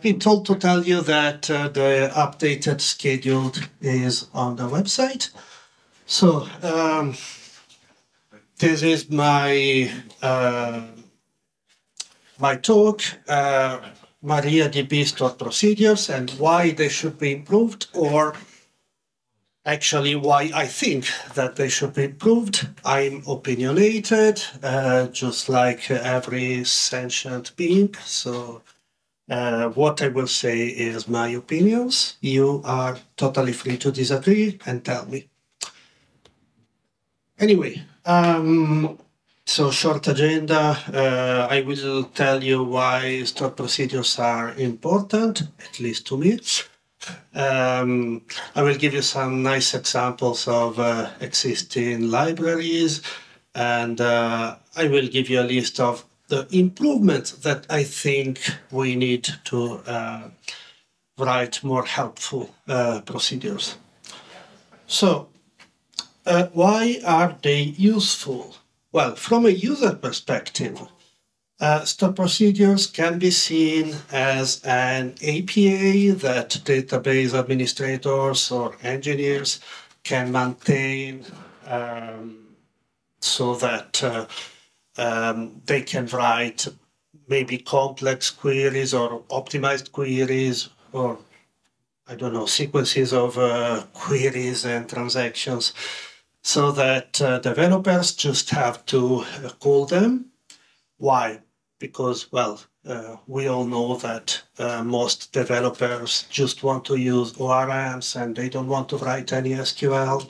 I've been told to tell you that uh, the updated schedule is on the website. So um, this is my uh, my talk, uh, MariaDB stored procedures and why they should be improved or actually why I think that they should be improved. I'm opinionated, uh, just like every sentient being. So uh, what I will say is my opinions. You are totally free to disagree and tell me. Anyway, um, so short agenda. Uh, I will tell you why stored procedures are important, at least to me. Um, I will give you some nice examples of uh, existing libraries, and uh, I will give you a list of the improvements that I think we need to uh, write more helpful uh, procedures. So, uh, why are they useful? Well, from a user perspective, uh, stored procedures can be seen as an API that database administrators or engineers can maintain um, so that uh, um, they can write maybe complex queries or optimized queries or I don't know, sequences of uh, queries and transactions so that uh, developers just have to uh, call them. Why? because, well, uh, we all know that uh, most developers just want to use ORMs and they don't want to write any SQL.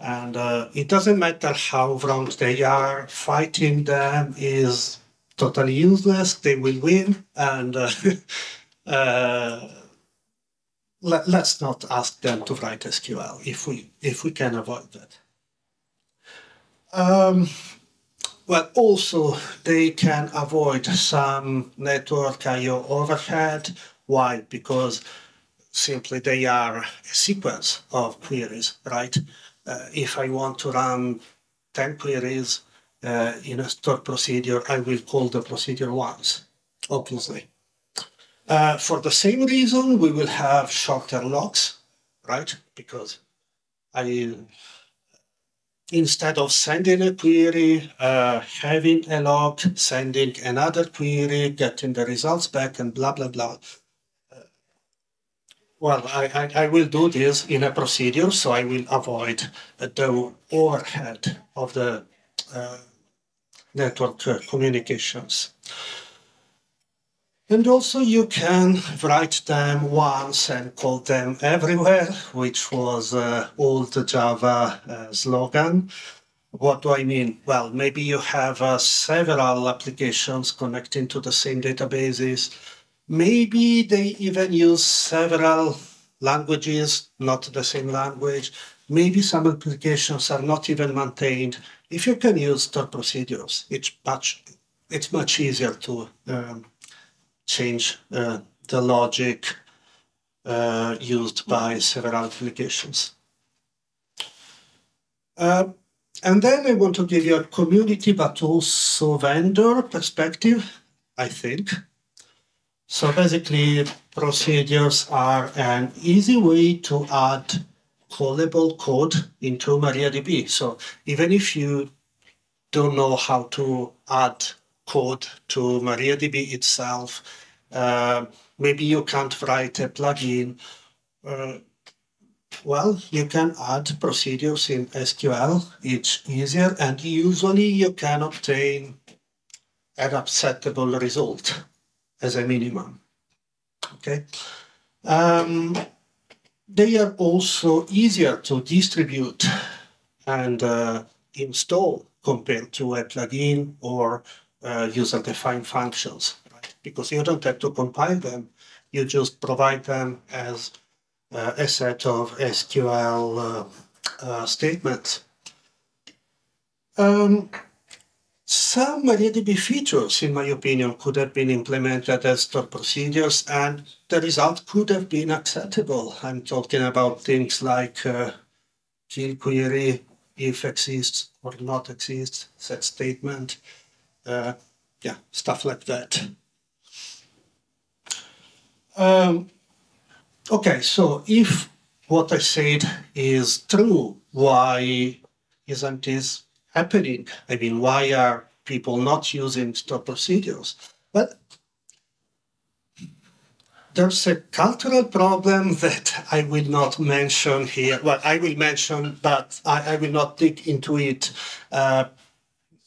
And uh, it doesn't matter how wrong they are, fighting them is totally useless. They will win. And uh, uh, let, us not ask them to write SQL if we, if we can avoid that. Um, but also they can avoid some network IO overhead. Why? Because simply they are a sequence of queries, right? Uh, if I want to run 10 queries uh, in a stored procedure, I will call the procedure once, obviously. Uh, for the same reason, we will have shorter locks, right? Because I instead of sending a query, uh, having a log, sending another query, getting the results back, and blah, blah, blah. Well, I, I, I, will do this in a procedure, so I will avoid the overhead of the uh, network uh, communications. And also you can write them once and call them everywhere, which was uh, old Java uh, slogan. What do I mean? Well, maybe you have uh, several applications connecting to the same databases. Maybe they even use several languages, not the same language. Maybe some applications are not even maintained. If you can use stored procedures, it's much, it's much easier to um, change uh, the logic uh, used by several applications. Uh, and then I want to give you a community but also vendor perspective, I think. So basically, procedures are an easy way to add callable code into MariaDB. So even if you don't know how to add code to MariaDB itself. Uh, maybe you can't write a plugin. Uh, well, you can add procedures in SQL. It's easier, and usually you can obtain an acceptable result as a minimum. Okay. Um, they are also easier to distribute and uh, install compared to a plugin or uh, user-defined functions, right? Because you don't have to compile them. You just provide them as uh, a set of SQL uh, uh, statements. Um, some MariaDB features, in my opinion, could have been implemented as stored procedures and the result could have been acceptable. I'm talking about things like uh, query, if exists or not exists, set statement, uh, yeah, stuff like that. Um, okay, so if what I said is true, why isn't this happening? I mean, why are people not using stored procedures? Well, there's a cultural problem that I will not mention here. Well, I will mention, but I, I will not dig into it. Uh,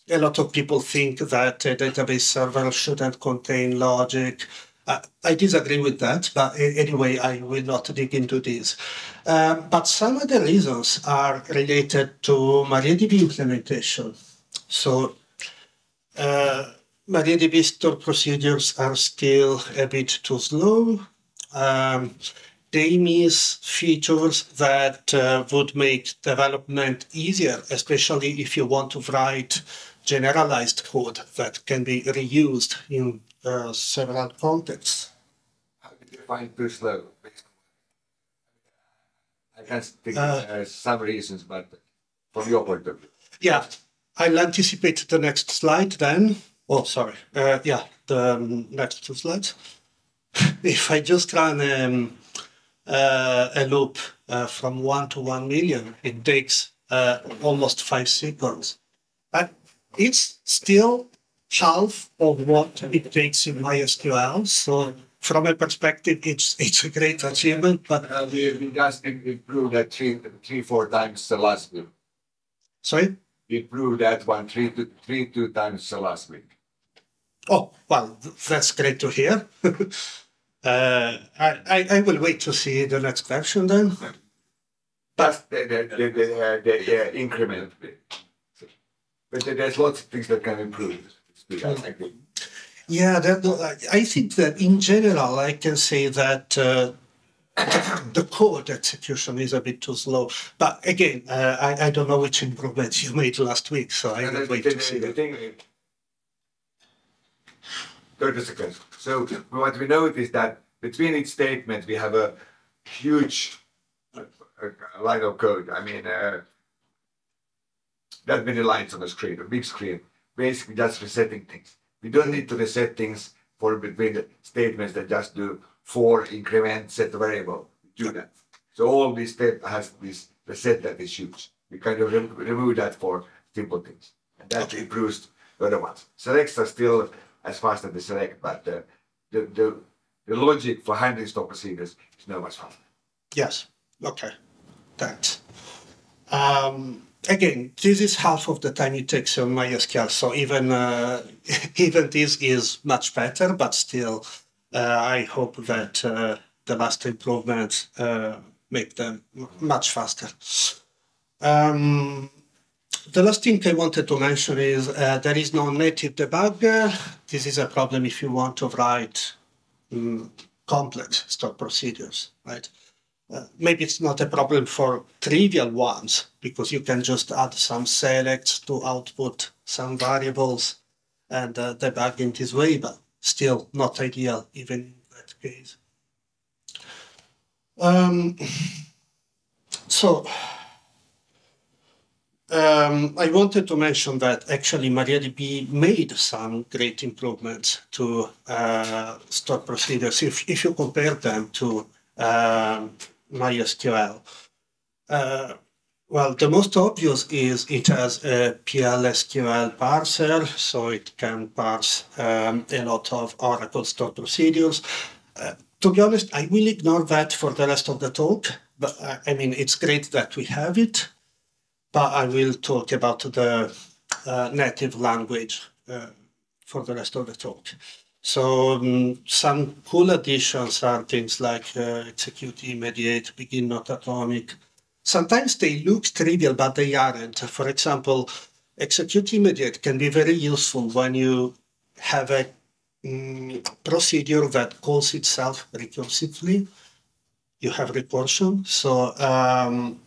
a lot of people think that a database server shouldn't contain logic. Uh, I disagree with that, but anyway, I will not dig into this. Uh, but some of the reasons are related to MariaDB implementation. So uh, MariaDB store procedures are still a bit too slow. Um, they miss features that uh, would make development easier, especially if you want to write generalized code that can be reused in uh, several contexts. How do you define too slow? I can think uh, uh, some reasons, but from your point of view. Yeah, I'll anticipate the next slide then. Oh, sorry. Uh, yeah, the um, next two slides. if I just run um, uh, a loop uh, from 1 to 1 million, it takes uh, almost 5 seconds. But it's still half of what it takes in MySQL. So from a perspective, it's it's a great achievement. But uh, we, we just improved that three, three, four times the last week. Sorry? We improved that one three to three two times the last week. Oh well, that's great to hear. uh, I, I, I will wait to see the next version then. But the the the, the, the, the increment. But there's lots of things that can improve. Yeah, that, I think that in general, I can say that uh, the code execution is a bit too slow. But again, uh, I, I don't know which improvements you made last week, so I can't wait to see. The thing, 30 seconds. So what we know is that between each statement, we have a huge uh, line of code. I mean, uh, that many lines on the screen, a big screen, basically just resetting things. We don't need to reset things for between the statements that just do for increment set variable. Do that. So all these steps has this reset that is huge. We kind of remove that for simple things. And that okay. improves the other ones. Selects are still as fast as the select, but the, the, the, the logic for handling stop procedures is no much faster. Yes. Okay. Thanks. Um, again, this is half of the time it takes on MySQL, so even uh, even this is much better, but still, uh, I hope that uh, the last improvements uh, make them much faster. Um, the last thing I wanted to mention is uh, there is no native debugger. This is a problem if you want to write um, complex stored procedures, right? Uh, maybe it's not a problem for trivial ones because you can just add some selects to output some variables and uh, debug in this way, but still not ideal even in that case. Um, so um, I wanted to mention that actually MariaDB made some great improvements to uh, stored procedures if, if you compare them to um, MySQL. Uh, well, the most obvious is it has a PL/SQL parser, so it can parse um, a lot of Oracle stored procedures. Uh, to be honest, I will ignore that for the rest of the talk. But uh, I mean, it's great that we have it, but I will talk about the uh, native language uh, for the rest of the talk. So um, some cool additions are things like uh, execute immediate, begin not atomic. Sometimes they look trivial, but they aren't. For example, execute immediate can be very useful when you have a um, procedure that calls itself recursively. You have recursion. So um,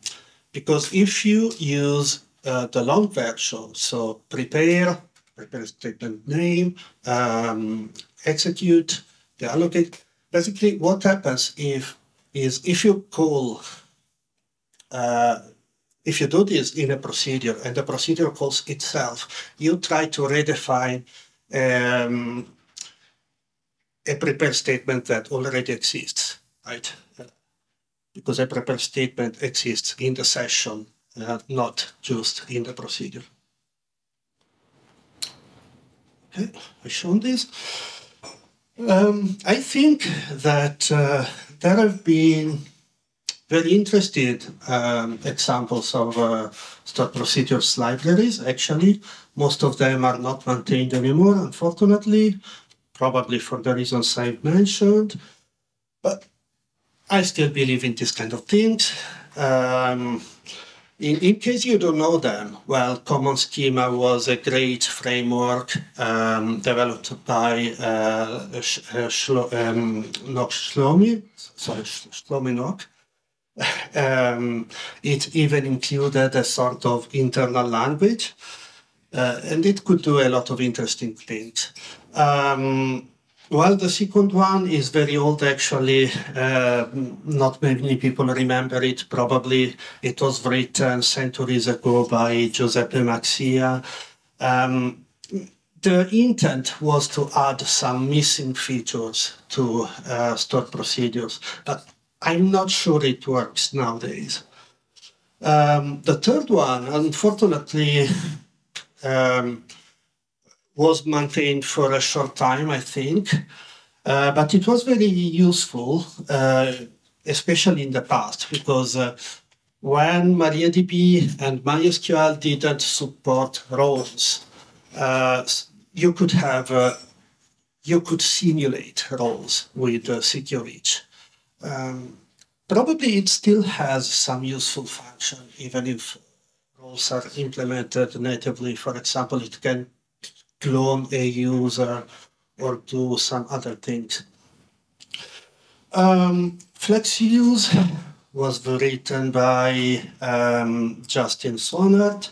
because if you use uh, the long version, so prepare, prepare statement name, um, execute, the allocate. Basically, what happens if is if you call, uh, if you do this in a procedure and the procedure calls itself, you try to redefine um, a prepared statement that already exists, right? Because a prepared statement exists in the session, uh, not just in the procedure. Okay, I've shown this. Um, I think that uh, there have been very interesting um, examples of uh, stored procedures libraries. Actually, most of them are not maintained anymore, unfortunately, probably for the reasons I've mentioned. But I still believe in this kind of things. Um, in, in, case you don't know them, well, Common Schema was a great framework um, developed by uh, Shlo, um, Shlomi, sorry, Shlomi Noach. Um, it even included a sort of internal language, uh, and it could do a lot of interesting things. Um, well, the second one is very old, actually. Uh, not many people remember it. Probably it was written centuries ago by Giuseppe Maxia. Um, the intent was to add some missing features to uh, stored procedures, but I'm not sure it works nowadays. Um, the third one, unfortunately, um, was maintained for a short time, I think, uh, but it was very useful, uh, especially in the past, because uh, when MariaDB and MySQL didn't support roles, uh, you could have uh, you could simulate roles with uh. Um, probably it still has some useful function, even if roles are implemented natively. For example, it can clone a user or do some other things. Um, Flexviews was written by um, Justin Swanhart,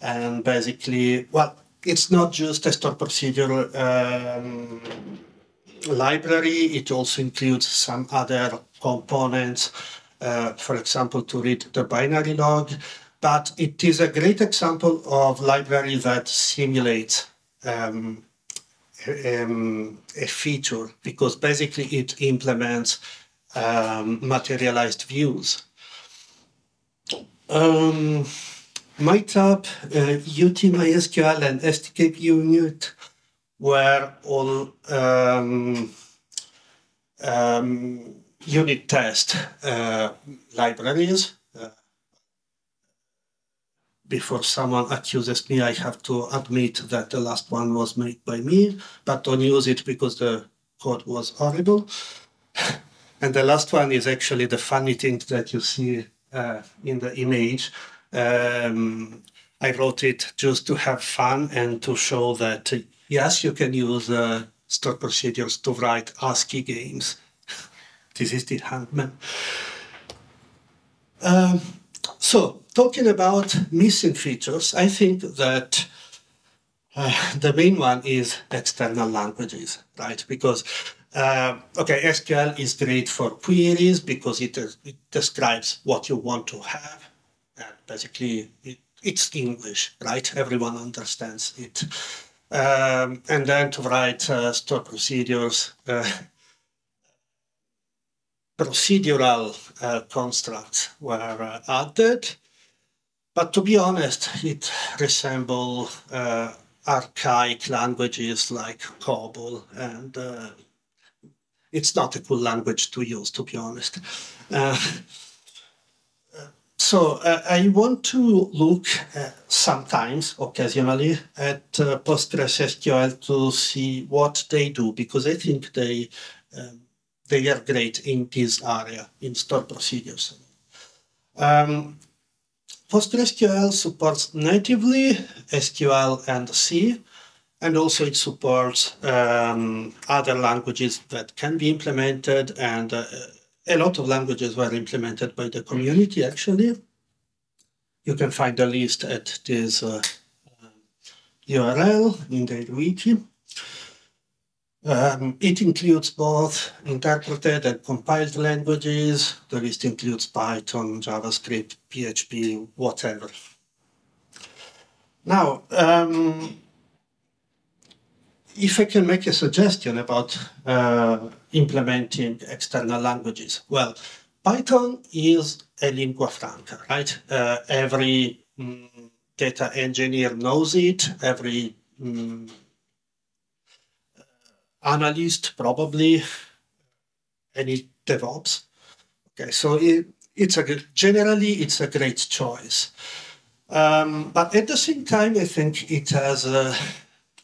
and basically, well, it's not just a stored procedure um, library, it also includes some other components, uh, for example, to read the binary log, but it is a great example of library that simulates um, um, a feature because basically it implements um, materialized views. Um, MyTAP, uh, UT and STK unit were all um, um, unit test uh, libraries before someone accuses me, I have to admit that the last one was made by me, but don't use it because the code was horrible. and the last one is actually the funny thing that you see uh, in the image. Um, I wrote it just to have fun and to show that, yes, you can use uh, stored procedures to write ASCII games. this is the handman. Um, so, talking about missing features, I think that uh, the main one is external languages, right? Because, uh, okay, SQL is great for queries because it, it describes what you want to have. And basically, it, it's English, right? Everyone understands it. Um, and then to write uh, stored procedures, uh, procedural uh, constructs were uh, added. But to be honest, it resembles uh, archaic languages like COBOL, and uh, it's not a cool language to use, to be honest. Uh, so uh, I want to look sometimes, occasionally, at PostgreSQL to see what they do, because I think they um, they are great in this area, in stored procedures. Um, PostgreSQL supports natively SQL and C, and also it supports um, other languages that can be implemented, and uh, a lot of languages were implemented by the community, actually. You can find the list at this uh, URL in the wiki. Um, it includes both interpreted and compiled languages. The list includes Python, JavaScript, PHP, whatever. Now, um, if I can make a suggestion about uh, implementing external languages, well, Python is a lingua franca, right? Uh, every mm, data engineer knows it. Every mm, analyst probably any DevOps. Okay, so it, it's a generally it's a great choice, um, but at the same time, I think it has uh,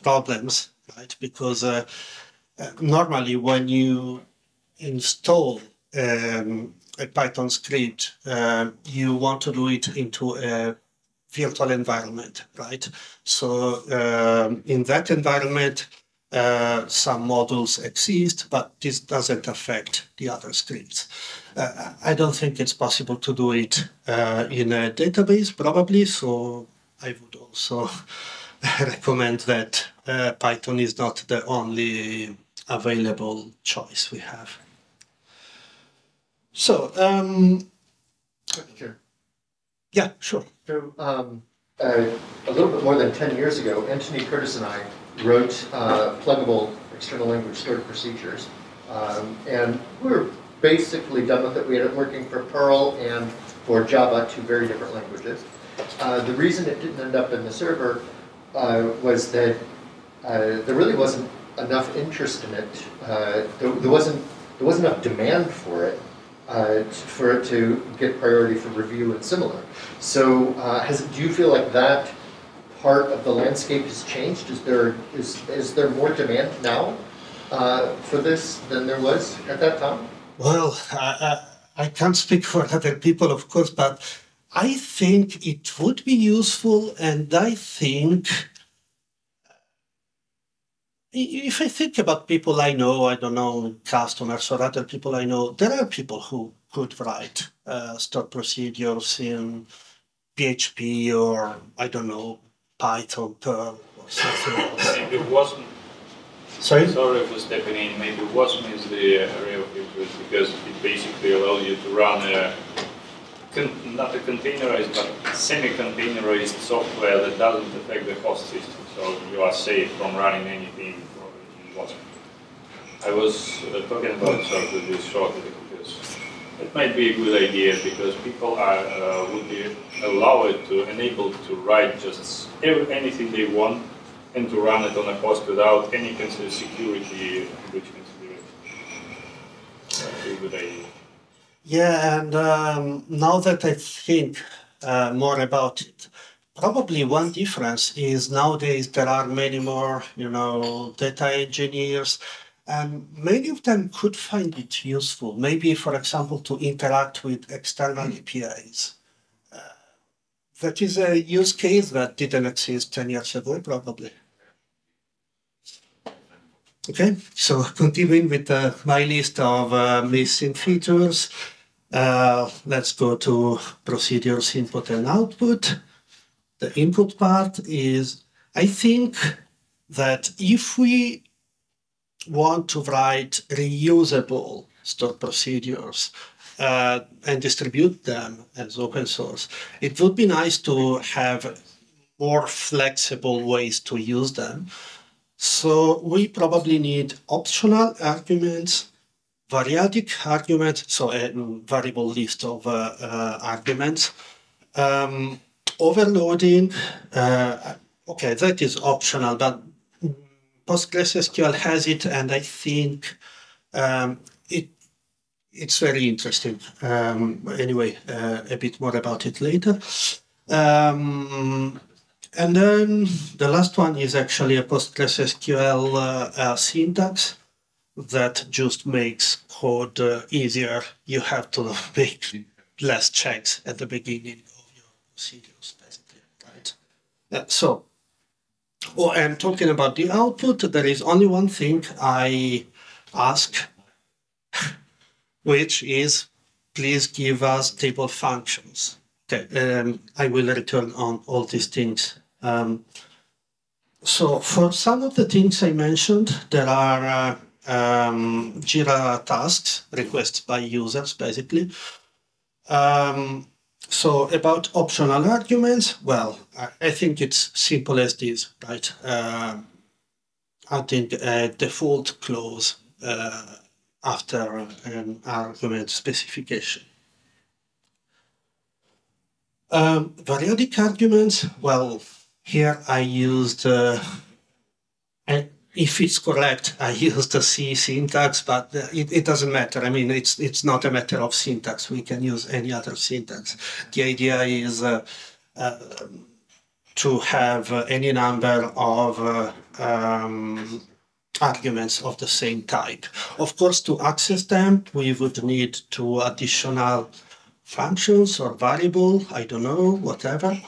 problems, right? Because uh, uh, normally when you install um, a Python script, uh, you want to do it into a virtual environment, right? So um, in that environment, uh, some modules exist, but this doesn't affect the other scripts. Uh, I don't think it's possible to do it uh, in a database, probably, so I would also recommend that uh, Python is not the only available choice we have. So, um, sure. Yeah, sure. So, um, uh, a little bit more than 10 years ago, Anthony Curtis and I wrote uh, pluggable external language stored procedures. Um, and we were basically done with it. We had it working for Perl and for Java, two very different languages. Uh, the reason it didn't end up in the server uh, was that uh, there really wasn't enough interest in it. Uh, there, there, wasn't there wasn't enough demand for it uh, for it to get priority for review and similar. So, has do you feel like that part of the landscape has changed? Is there is is there more demand now uh, for this than there was at that time? Well, I, I, I can't speak for other people, of course, but I think it would be useful, and I think if I think about people I know, I don't know, customers or other people I know, there are people who could write uh, stored procedures in PHP or I don't know, Python, Perl, or something else. Maybe it wasn't. Sorry? Sorry for stepping in. Maybe Wasm is the area of interest because it basically allows you to run a not a containerized but semi-containerized software that doesn't affect the host system. So you are safe from running anything in Wasm. I was uh, talking about sort of this shortly it might be a good idea because people are uh, would be allowed to enable to write just anything they want and to run it on a host without any security breach consideration. Good idea. Yeah, and um, now that I think uh, more about it, probably one difference is nowadays there are many more, you know, data engineers and many of them could find it useful, maybe, for example, to interact with external APIs. Uh, that is a use case that didn't exist 10 years ago, probably. Okay, so continuing with uh, my list of uh, missing features, uh, let's go to procedures input and output. The input part is, I think that if we want to write reusable stored procedures uh, and distribute them as open source, it would be nice to have more flexible ways to use them. So we probably need optional arguments, variadic arguments, so a variable list of uh, uh, arguments, um, overloading, uh, okay, that is optional, but PostgreSQL has it, and I think um, it it's very interesting. Um, anyway, uh, a bit more about it later. Um, and then the last one is actually a PostgreSQL uh, uh, syntax that just makes code uh, easier. You have to make less checks at the beginning of your procedures, basically, right? Uh, so Oh, and talking about the output, there is only one thing I ask, which is please give us table functions. Okay, um, I will return on all these things. Um, so for some of the things I mentioned, there are uh, um, Jira tasks, requests by users, basically. Um, so about optional arguments, well, I think it's simple as this, right? Uh, adding a default clause uh, after an argument specification. Um, arguments, well, here I used, uh, if it's correct, I use the C syntax, but it, it, doesn't matter. I mean, it's it's not a matter of syntax. We can use any other syntax. The idea is uh, uh, to have any number of uh, um, arguments of the same type. Of course, to access them, we would need two additional functions or variable, I don't know, whatever,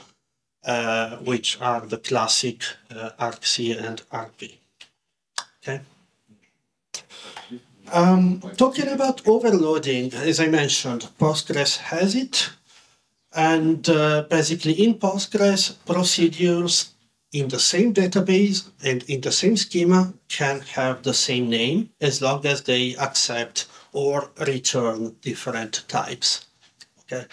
uh, which are the classic uh, argc and argv. Okay. Um, talking about overloading, as I mentioned, Postgres has it. And uh, basically in Postgres, procedures in the same database and in the same schema can have the same name as long as they accept or return different types. Okay.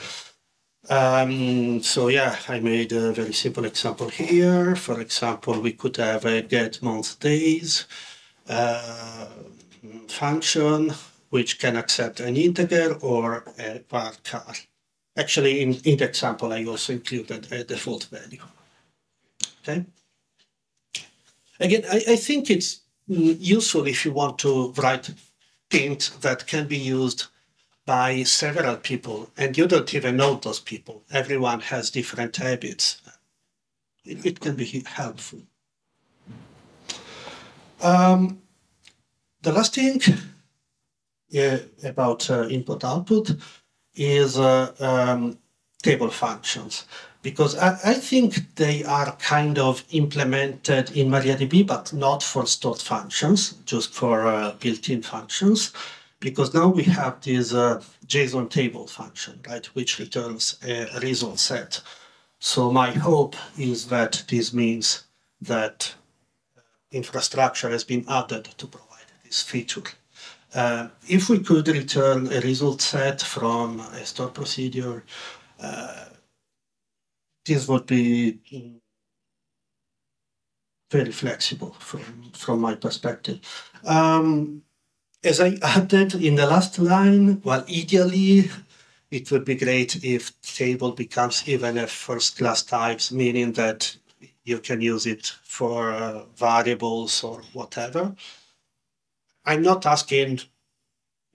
Um, so yeah, I made a very simple example here. For example, we could have a get month days uh, function which can accept an integer or a varchar. Actually, in, in the example, I also included a default value. Okay. Again, I, I think it's useful if you want to write things that can be used by several people, and you don't even know those people. Everyone has different habits. It, it can be helpful. Um, the last thing yeah, about uh, input-output is uh, um, table functions because I, I, think they are kind of implemented in MariaDB, but not for stored functions, just for uh, built-in functions, because now we have this uh, JSON table function, right, which returns a result set. So my hope is that this means that infrastructure has been added to provide this feature. Uh, if we could return a result set from a stored procedure, uh, this would be very flexible from, from my perspective. Um, as I added in the last line, well, ideally, it would be great if table becomes even a first class types, meaning that you can use it for uh, variables or whatever. I'm not asking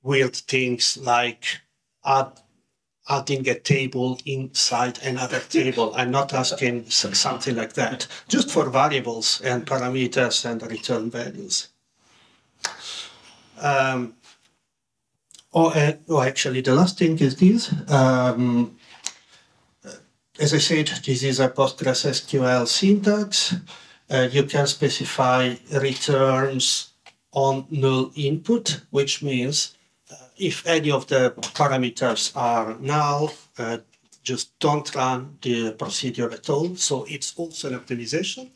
weird things like add, adding a table inside another table. I'm not asking something like that, just for variables and parameters and return values. Um, or, uh, actually, the last thing is this. Um, as I said, this is a PostgreSQL syntax. Uh, you can specify returns on null input, which means uh, if any of the parameters are null, uh, just don't run the procedure at all. So it's also an optimization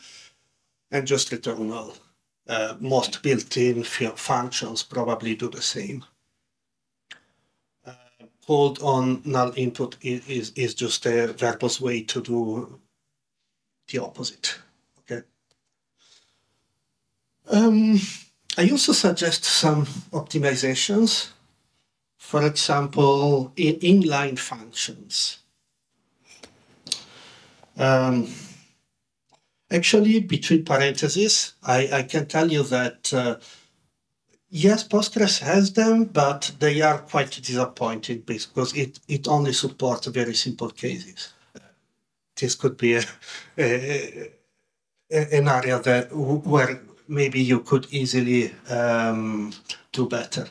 and just return null. Uh, most built-in functions probably do the same. Called on null input is, is just a verbose way to do the opposite. Okay. Um, I also suggest some optimizations. For example, in inline functions. Um, actually, between parentheses, I, I, can tell you that uh, yes, Postgres has them, but they are quite disappointing because it, it only supports very simple cases. This could be a, a, a, an area that where maybe you could easily um, do better.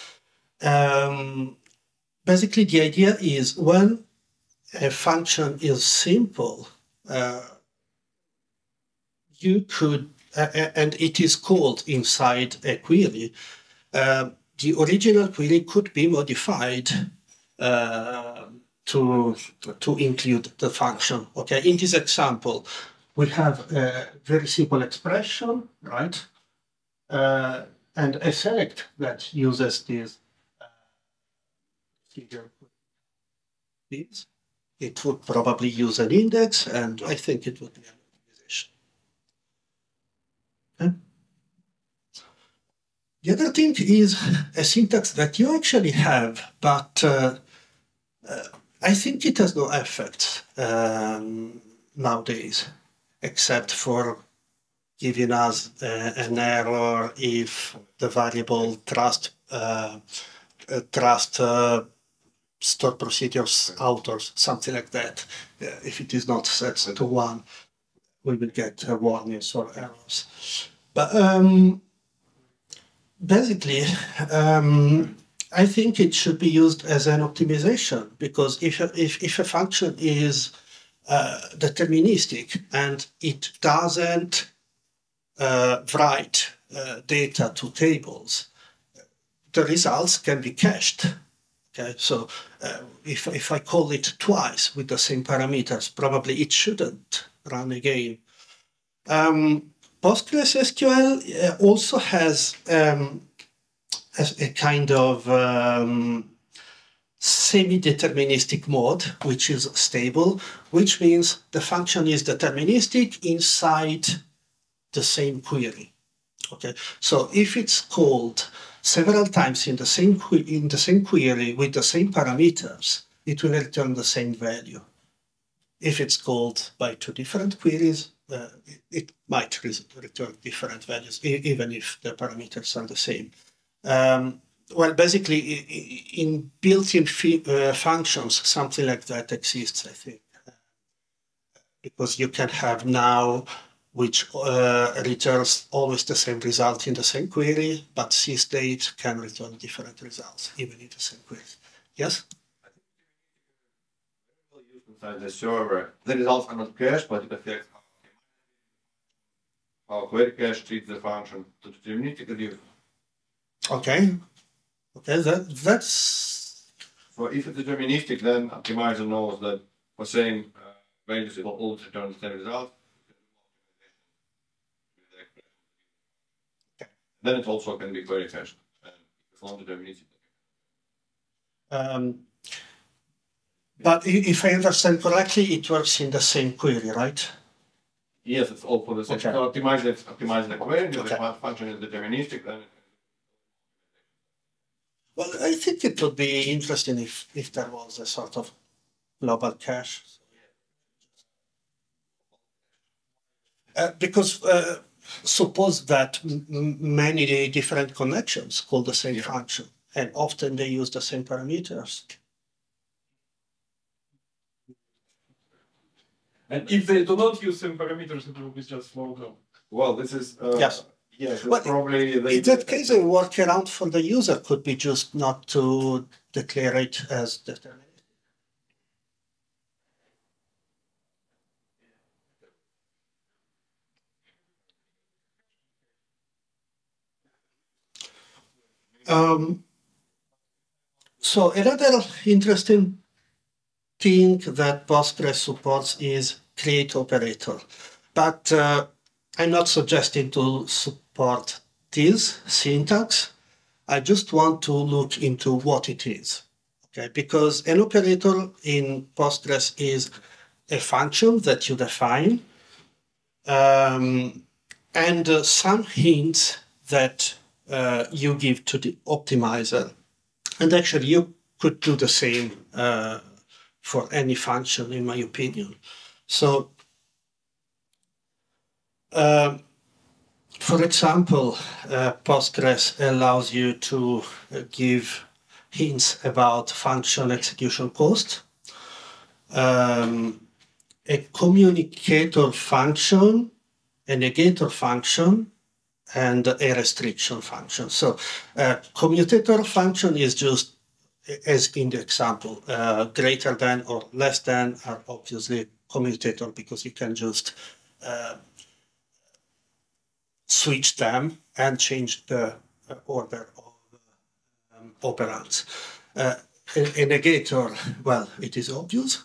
um, basically, the idea is when a function is simple, uh, you could, and it is called inside a query, uh, the original query could be modified uh, to, to include the function. Okay, in this example, we have a very simple expression, right? Uh, and a select that uses this uh, figure. This. It would probably use an index, and I think it would be? The other thing is a syntax that you actually have, but uh, uh, I think it has no effect um, nowadays, except for giving us uh, an error if the variable trust uh, trust uh, stored procedures authors, something like that. if it is not set to one, we will get warnings or errors. But um, basically, um, I think it should be used as an optimization because if a, if, if a function is uh, deterministic and it doesn't uh, write uh, data to tables, the results can be cached. Okay, so uh, if, if I call it twice with the same parameters, probably it shouldn't run again. Um, PostgreSQL uh, also has um, a, kind of um, semi-deterministic mode, which is stable, which means the function is deterministic inside the same query. Okay, so if it's called several times in the same in the same query with the same parameters, it will return the same value. If it's called by two different queries, uh, it, might return different values, even if the parameters are the same. Um, well, basically, in built-in uh, functions, something like that exists, I think, because you can have now which uh, returns always the same result in the same query, but C sysdate can return different results even in the same query. Yes? Inside the server, the results are not cached, but it affects how query cache treats the function to deterministically. Okay. Okay, that that's. So if it's deterministic, then optimizer knows that for same uh, values, it will always return the same result. then it also can be query cached. It's non-deterministic. Um, but if I understand correctly, it works in the same query, right? Yes, it's all for the same. Okay. So optimize the optimize the query. Okay. The function is deterministic. Then. Well, I think it would be interesting if if there was a sort of global cache. Uh, because uh, suppose that many different connections call the same yeah. function, and often they use the same parameters. And if they do not use same parameters, it will be just slow go. Well, this is uh, yes. Yes, well, probably. In that case, a workaround for the user could be just not to declare it as determined. Um, so another interesting thing that Postgres supports is create operator, but uh, I'm not suggesting to support this syntax. I just want to look into what it is. Okay, because an operator in Postgres is a function that you define um, and uh, some hints that uh, you give to the optimizer. And actually, you could do the same uh, for any function, in my opinion. So, uh, for example, uh, Postgres allows you to uh, give hints about function execution cost. Um, a commutator function, a negator function, and a restriction function. So uh, commutator function is just, as in the example, uh, greater than or less than are obviously commutator because you can just uh, switch them and change the uh, order of um, operands. Uh, a, negator, well, it is obvious.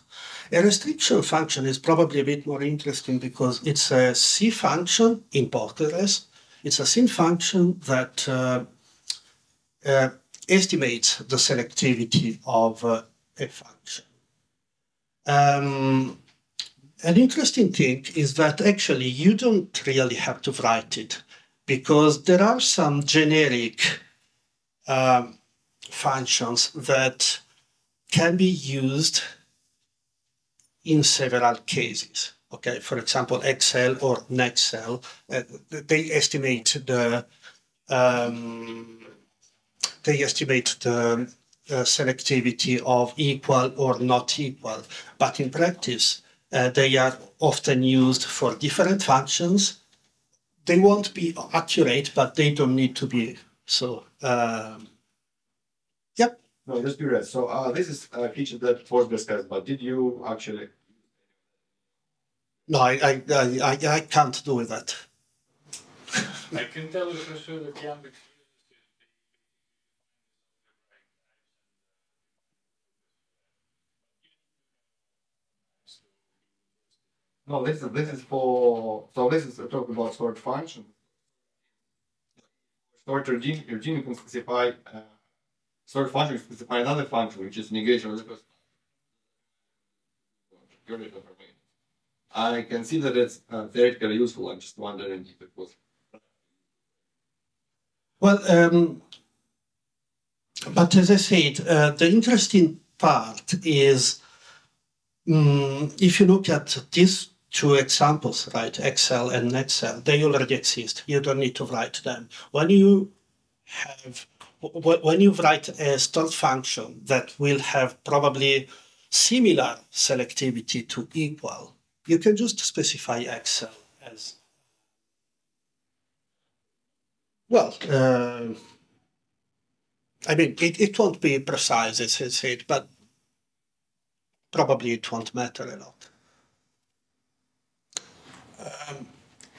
A restriction function is probably a bit more interesting because it's a C function in Postgres it's a C function that uh, uh, estimates the selectivity of uh, a function. Um, an interesting thing is that actually you don't really have to write it because there are some generic um, functions that can be used in several cases. Okay, for example, eqsel or neqsel, uh, they estimate the um, they estimate the uh, selectivity of equal or not equal, but in practice, they are often used for different functions. They won't be accurate, but they don't need to be. So, um, yep. No, just curious. So uh, this is a feature that was discussed, but did you actually? No, I, I, I, I can't do that. I can tell you for sure that Yandex No, this is this is for so this is talking about storage function. Storage regime regime can specify uh, storage function can specify another function which is negation. I can see that it's uh, theoretically useful. I'm just wondering if it was. Well, um, but as I said, uh, the interesting part is um, if you look at these two examples, right, eqsel and neqsel, they already exist. You don't need to write them. When you have, when you write a stored function that will have probably similar selectivity to equal, you can just specify eqsel as well. Uh, I mean, it, it won't be precise, as I said, but probably it won't matter a lot. Um,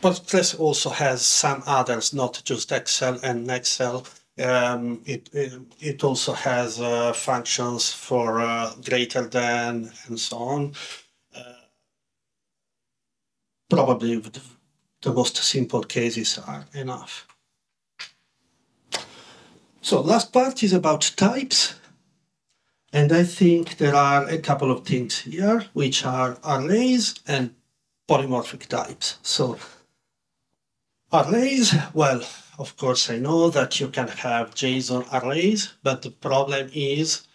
Postgres also has some others, not just eqsel and neqsel. Um, it, it, it also has uh, functions for uh, greater than and so on. Uh, probably the, the most simple cases are enough. So last part is about types. And I think there are a couple of things here, which are arrays and polymorphic types. So arrays, well, of course I know that you can have JSON arrays, but the problem is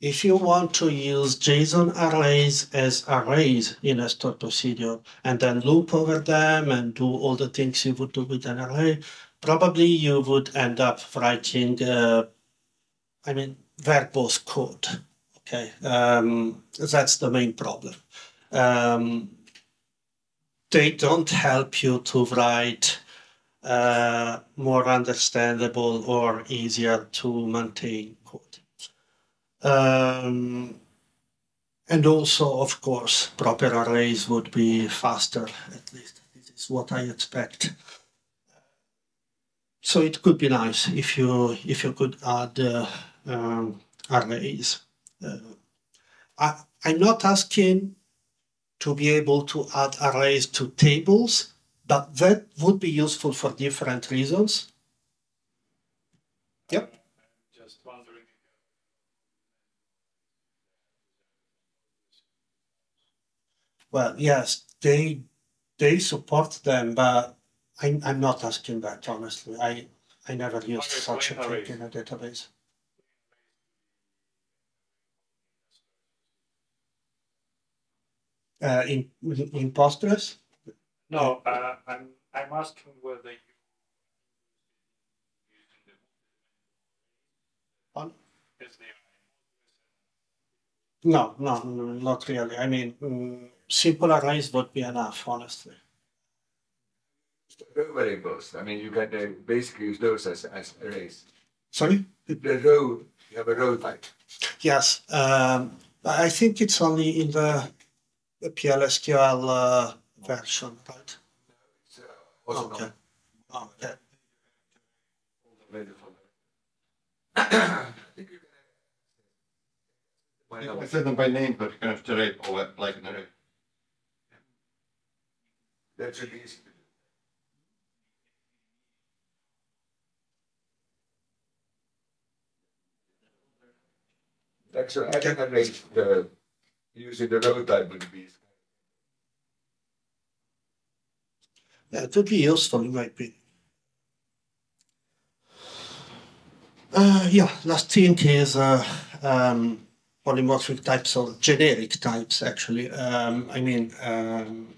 if you want to use JSON arrays as arrays in a stored procedure and then loop over them and do all the things you would do with an array, probably you would end up writing, uh, I mean, verbose code. Okay, um, that's the main problem. Um, they don't help you to write uh, more understandable or easier to maintain code. Um, and also, of course, proper arrays would be faster, at least this is what I expect. So it could be nice if you if you could add uh, um, arrays. Uh, I, I'm not asking to be able to add arrays to tables, but that would be useful for different reasons. Yep. Just wondering. Well, yes, they they support them, but I'm, I'm not asking that honestly. I I never used such a thing in a database. Uh, in in Postgres, No, uh, I'm I'm asking whether you using the On- Yes, they are. no, no, no, not really. I mean, mm, simple arrays would be enough, honestly. Row variables, I mean, you can uh, basically use those as, as arrays. Sorry. The row, you have a row type. Yes, um, I think it's only in the the PLSQL uh, version, right? It's, uh, also Okay. Okay. I think you can- Why I not? set them by name, but you can have array or like an array. That should be easy to do. Actually, I can arrange the, using the row type would be. Yeah, it would be useful in my. Uh, yeah, last thing is uh, um, polymorphic types or generic types, actually. Um, I mean, um,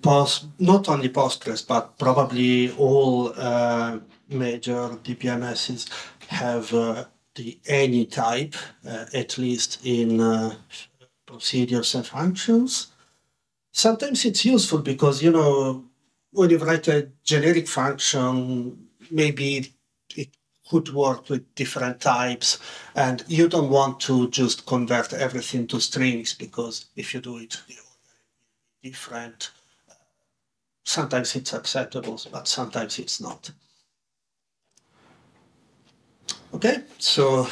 post, not only Postgres, but probably all uh, major DBMSs have uh, the any type, uh, at least in uh, procedures and functions. Sometimes it's useful because, you know, when you write a generic function, maybe it could work with different types, and you don't want to just convert everything to strings because if you do it, different. Sometimes it's acceptable, but sometimes it's not. Okay, so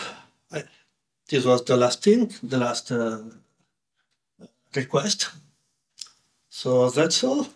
I, this was the last thing, the last uh, request. So that's all.